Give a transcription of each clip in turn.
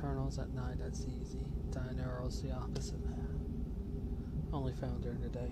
nocturnals at night, that's easy. Diurnals, the opposite. Only found during the day.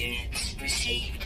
Units received.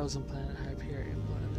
Frozen planet, Hyperion planet.